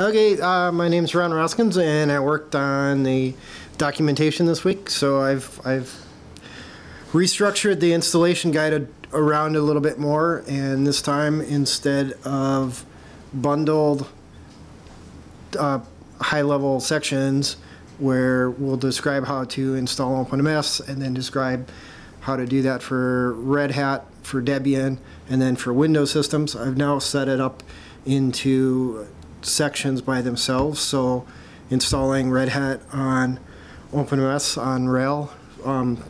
Okay, uh, my name's Ron Roskens, and I worked on the documentation this week. So I've I've restructured the installation guide around a little bit more, and this time instead of bundled uh, high-level sections where we'll describe how to install OpenNMS and then describe how to do that for Red Hat, for Debian, and then for Windows systems. I've now set it up into sections by themselves. So installing Red Hat on OpenNMS on RHEL, um,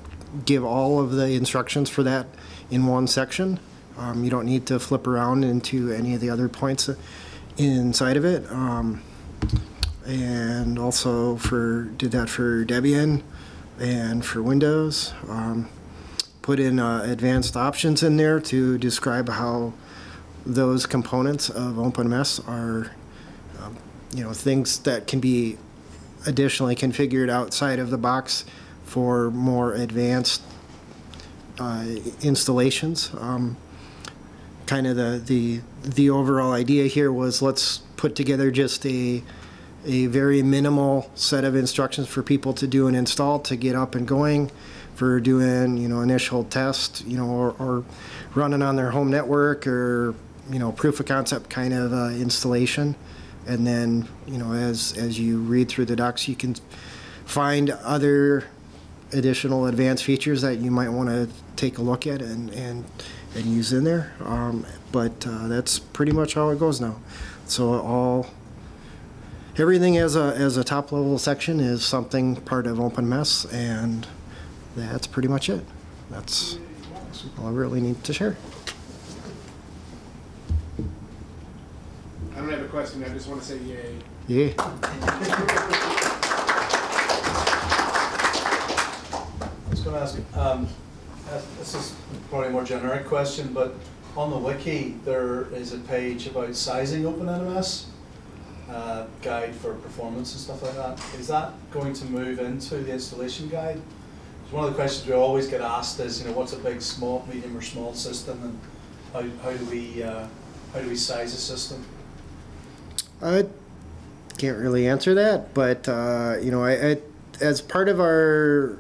give all of the instructions for that in one section. Um, you don't need to flip around into any of the other points inside of it. Um, and also for did that for Debian and for Windows. Um, put in uh, advanced options in there to describe how those components of OpenNMS are, you know, things that can be additionally configured outside of the box for more advanced uh, installations. Um, kind of the, the the overall idea here was let's put together just a a very minimal set of instructions for people to do an install to get up and going for doing you know initial test you know or, or running on their home network or you know proof of concept kind of uh, installation and then you know as as you read through the docs you can find other additional advanced features that you might want to take a look at and and and use in there. Um, but uh, that's pretty much how it goes now. So all everything as a as a top level section is something part of OpenNMS and that's pretty much it. That's all I really need to share I don't have a question, I just want to say yay. yeah I was going to ask, um, this is probably a more generic question, but on the wiki, there is a page about sizing OpenNMS, uh, guide for performance and stuff like that. Is that going to move into the installation guide? 'Cause One of the questions we always get asked is, you know, what's a big, small, medium, or small system, and how, how do we, uh, how do we size a system? I can't really answer that, but uh, you know, I, I as part of our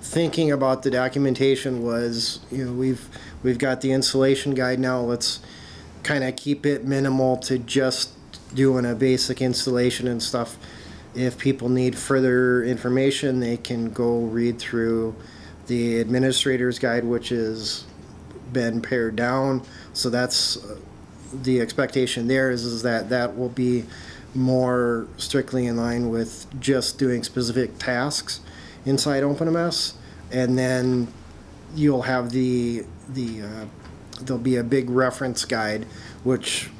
thinking about the documentation was, you know, we've we've got the installation guide now. Let's kind of keep it minimal to just doing a basic installation and stuff. If people need further information, they can go read through the administrator's guide, which has been pared down. So that's the expectation there is, is that that will be more strictly in line with just doing specific tasks inside OpenNMS. And then you'll have the, the, uh, there'll be a big reference guide, which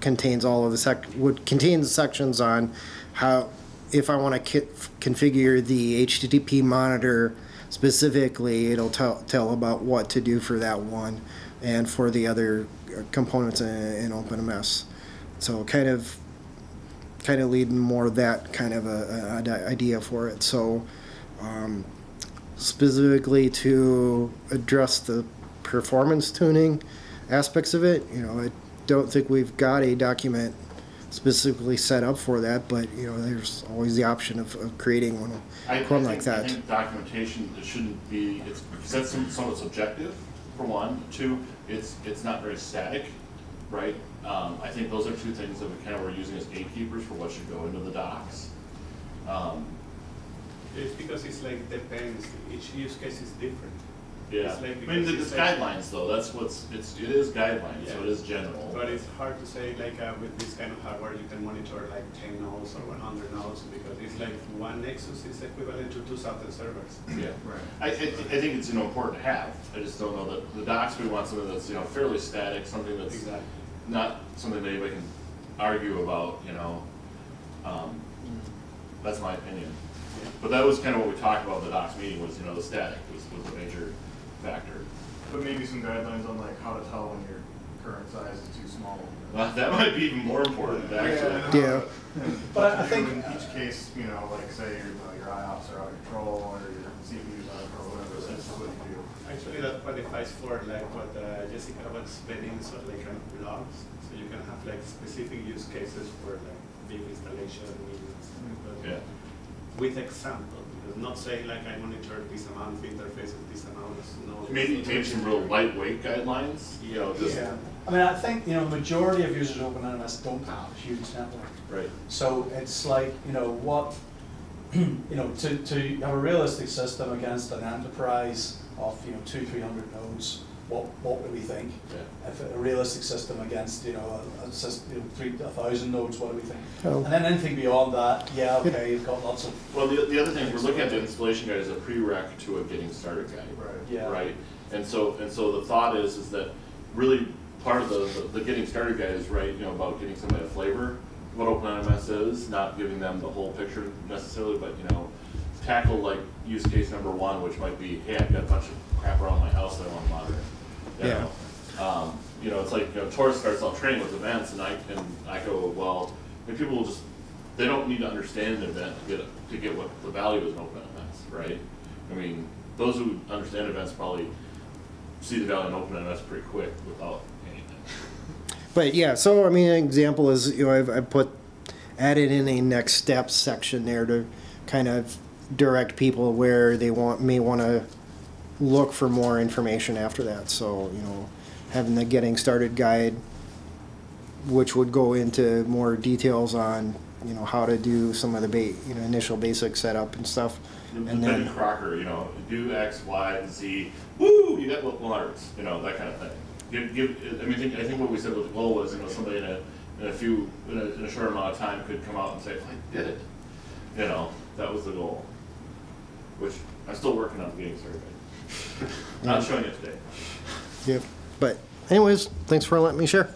contains all of the sec, would contains sections on how, if I want to configure the HTTP monitor specifically, it'll tell, tell about what to do for that one and for the other uh, components in, in OpenNMS. So kind of, kind of leading more that kind of a, a, idea for it. So, um, specifically to address the performance tuning aspects of it, you know, I don't think we've got a document specifically set up for that, but, you know, there's always the option of, of creating one, I, I one think, like I think documentation, it shouldn't be, it's, because that's some- somewhat subjective, for one. Two, it's, it's not very static, right? Um, I think those are two things that we kind of were using as gatekeepers for what should go into the docs. Um, It's because it's like depends, each use case is different. Yeah, I mean, because it's it's guidelines though, that's what's, it's, it is guidelines, so it is general. But it's hard to say like uh, with this kind of hardware, you can monitor like ten nodes or one hundred nodes because it's like one Nexus is equivalent to two thousand servers. Yeah, I, I, thi- I think it's, you know, important to have, I just don't know that, the docs, we want something that's, you know, fairly static, something that's Exactly. not something that anybody can argue about, you know. Um, That's my opinion. But that was kind of what we talked about at the docs meeting was, you know, the static was, was a major factor. But maybe some guidelines on like how to tell when your current size is too small. Well, That might be even more important, actually. Yeah. But I I think- think in each case, you know, like say your, uh, your IOPS are out of control or your CPU's out of control, whatever, that's what you do. Actually, that qualifies for like what uh, Jessica was spending, so like kind of blocks. So you can have like specific use cases for like big installation meetings. but Yeah. With example, because not saying like I monitor this amount of interfaces, this amount of nodes. Maybe maybe some real lightweight guidelines, you know, just, Yeah, I mean, I think, you know, majority of users of OpenNMS don't have a huge network. right, So it's like, you know, what, you know, to, to have a realistic system against an enterprise of, you know, two, three hundred nodes, what, what do we think? yeah. If a realistic system against, you know, a, a system, you know, three, a thousand nodes, what do we think? Oh. And then anything beyond that, yeah, okay, you've got lots of, Well, the, the other thing, we're looking at the installation guide as a prereq to a getting started guide. Right. yeah. Right, and so, and so the thought is, is that really part of the, the- the getting started guide is, right, you know, about getting somebody a flavor of what OpenNMS is, not giving them the whole picture necessarily, but, you know, tackle like use case number one, which might be, hey, I've got a bunch of crap around my house that I wanna monitor. You Yeah. know? Um, you know, it's like, you know, Tarus starts off training with events, and I, and I go, well, I mean, people will just, they don't need to understand an event to get, to get what the value is in OpenNMS, right? I mean, those who understand events probably see the value in OpenNMS pretty quick without anything. But yeah, so I mean, an example is, you know, I've, I put, added in a next steps section there to kind of direct people where they want, may want to look for more information after that. So, you know, having the getting started guide, which would go into more details on, you know, how to do some of the ba, you know, initial basic setup and stuff. And And then, Crocker, you know, do X, Y, and Z, woo, you got what alerts, you know, that kind of thing. Give, give, I mean, I think, I think what we said was the goal was, you know, somebody in a, in a few, in a, in a short amount of time could come out and say, I did it. You know, that was the goal. Which, I'm still working on getting started. Not showing it today. yeah, but anyways, thanks for letting me share.